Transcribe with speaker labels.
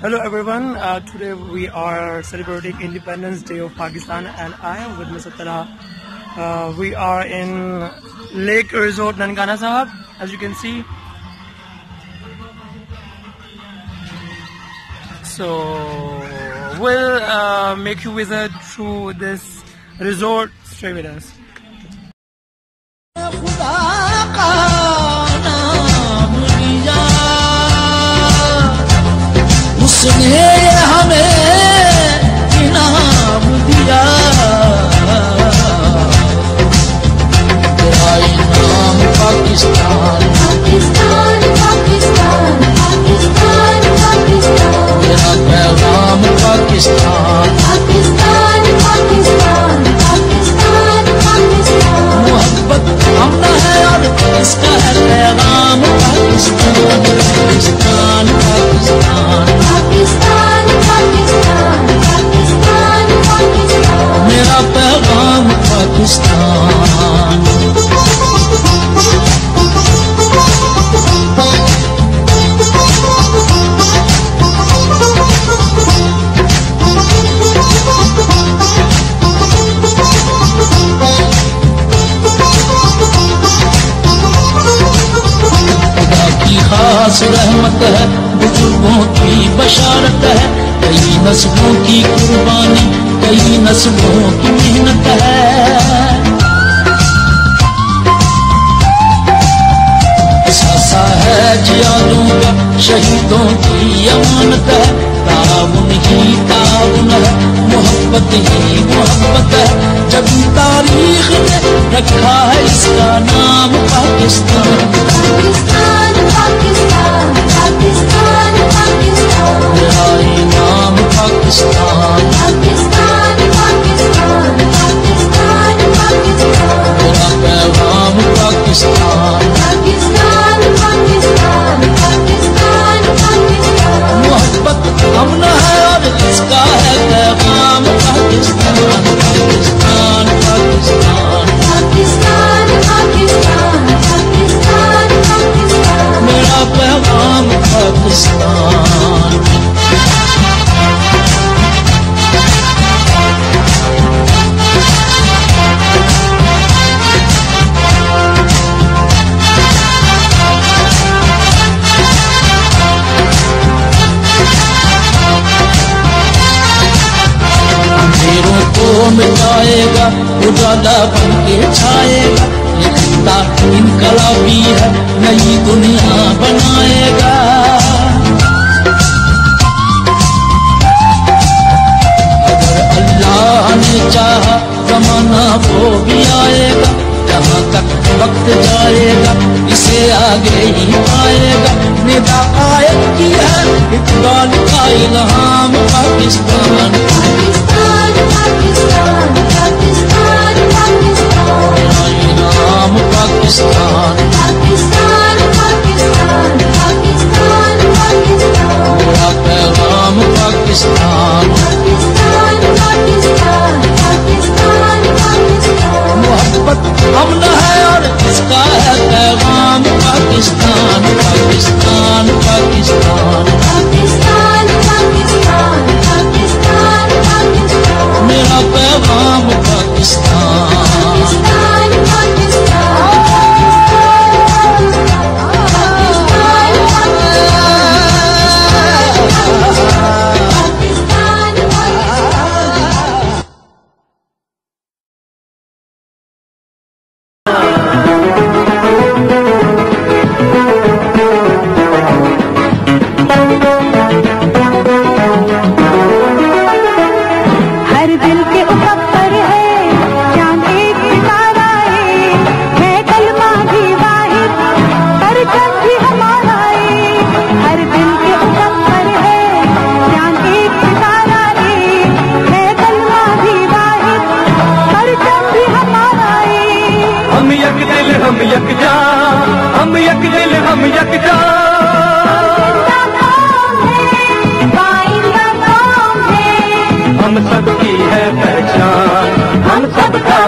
Speaker 1: Hello everyone, uh, today we are celebrating Independence Day of Pakistan and I am with Mr. Talha. Uh, we are in Lake Resort Nankana Sahab, as you can see. So we'll uh, make you visit through this resort. Stay with us.
Speaker 2: نے ہمیں انعام دیا۔ تیرا انعام پاکستان۔ پاکستان پاکستان پاکستان پاکستان۔ تیرا پیغام پاکستان۔ پاکستان پاکستان
Speaker 3: پاکستان پاکستان۔
Speaker 2: محبت امن ہے اور اس کا ہے پیغام پاکستان۔ کی خاص رحمت ہے، بزرگوں کی بشارت ہے، کئی نسلوں کی قربانی، کئی نسلوں کی محنت ہے۔ ایسا ہے جیالوں کا، شہیدوں کی امانت ہے۔ تعاون ہی تعاون ہے، محبت ہی محبت ہے۔ جب تاریخ نے رکھا ہے اس کا نام پاکستان پاکستان۔ پاکستان کو مٹائے گا اجالا بن کے چھائے گا یہ انقلابی ہے نئی دنیا بنائے یہاں وہ بھی آئے گا۔ جہاں تک وقت جائے گا اسے آگے ہی آئے گا۔ ندا آئے کی ہے اقبال کا الہام پاکستان۔ پاکستان
Speaker 3: پاکستان پاکستان پاکستان۔
Speaker 2: پاکستان۔ پاکستان پاکستان۔
Speaker 4: یکجا ہم یک دل ہم یکجا
Speaker 3: ہم
Speaker 2: سب کی ہے پہچان ہم سب کا